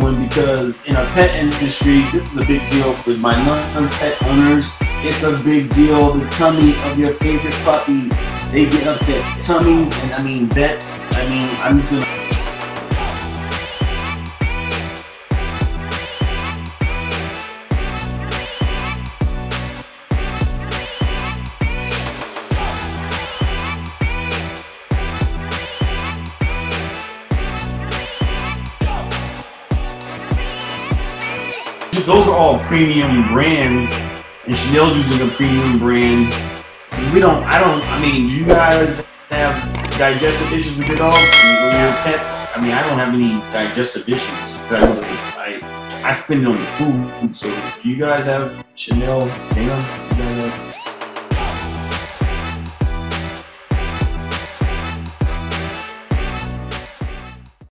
doing because in a pet industry, this is a big deal with my non-pet owners. It's a big deal. The tummy of your favorite puppy, they get upset. Tummies and I mean vets. I mean, I'm just gonna. Those are all premium brands, and Chanel's using a premium brand. We don't. I don't. I mean, you guys have digestive issues with your dog, with your pets. I mean, I don't have any digestive issues. I, I I spend it on food. So, do you guys have Chanel? Dana? You guys have